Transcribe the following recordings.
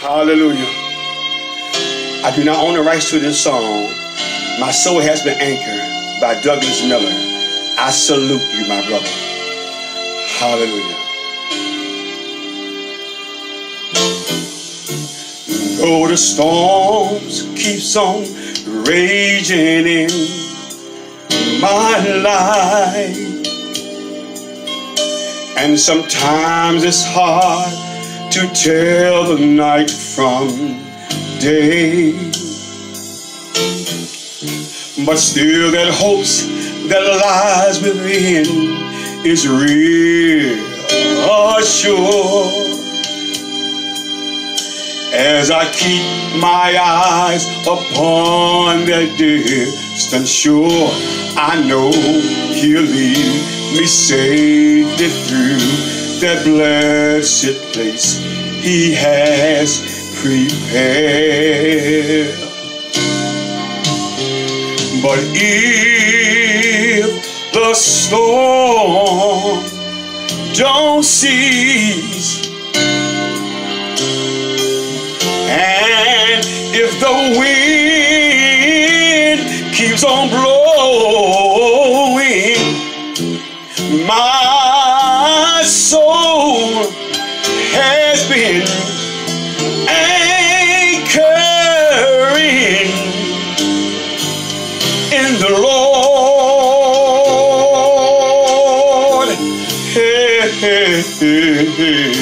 Hallelujah. I do not own the rights to this song. My soul has been anchored by Douglas Miller. I salute you, my brother. Hallelujah. Though the storms keeps on raging in my life, and sometimes it's hard to tell the night from day. But still, that hopes that lies within is real sure. As I keep my eyes upon that distant shore, I know He'll lead me safely through that blessed place he has prepared. But if the storm don't cease, and if the wind keeps on blowing, has been anchoring in the Lord. Hey, hey, hey,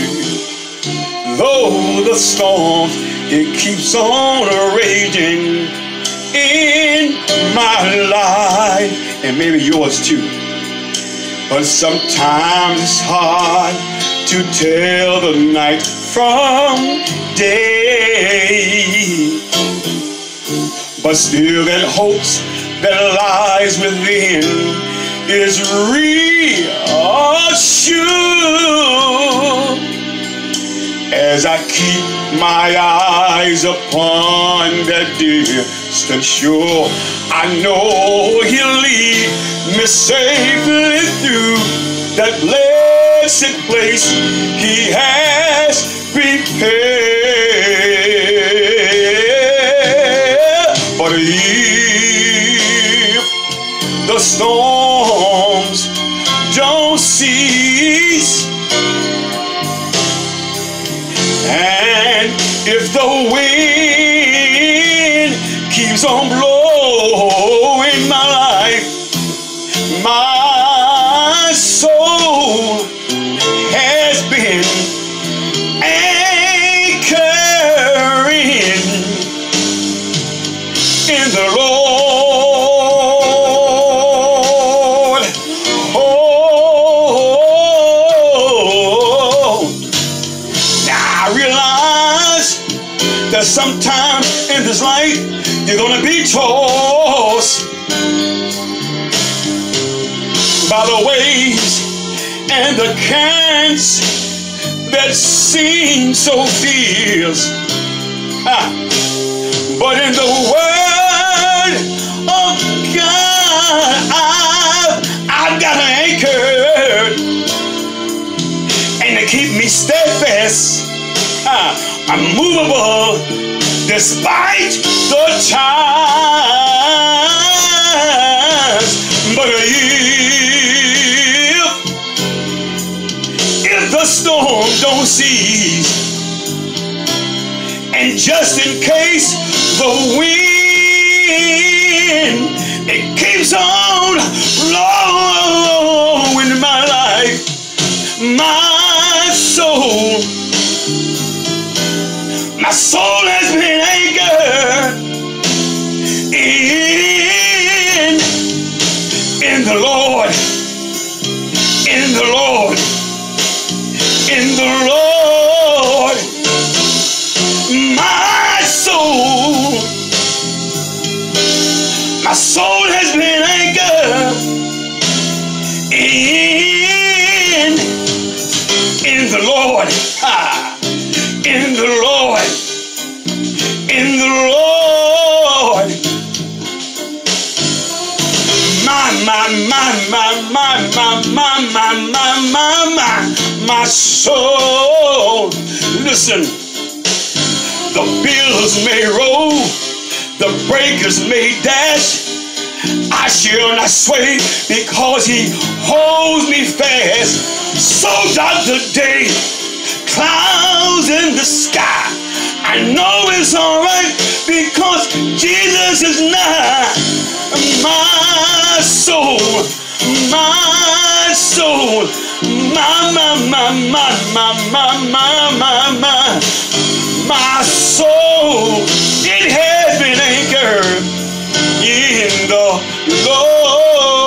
Though the storm it keeps on raging in my life, and maybe yours too. But sometimes it's hard to tell the night from day. But still that hope that lies within is real sure. As I keep my eyes upon that distant shore, I know he'll lead me safely through that blessed place he has prepared. But if the storms don't cease, and if the wind keeps on blowing my life, my Lord. Oh, now I realize that sometime in this life you're gonna be tossed by the waves and the currents that seem so fierce. Ah. But in the word unmovable despite the times. But if, if the storm don't cease, and just in case the wind it keeps on blowing my soul has been anchored in in the Lord, in the Lord, in the Lord. My soul, my soul has been anchored in, in the Lord, ha, my, my, my, my, my, my, my, my, my, soul. Listen. The billows may roll, the breakers may dash. I shall not sway because he holds me fast. So does the day, clouds in my, my, my, my, my, my, my, my, my soul, it has been anchored in the Lord.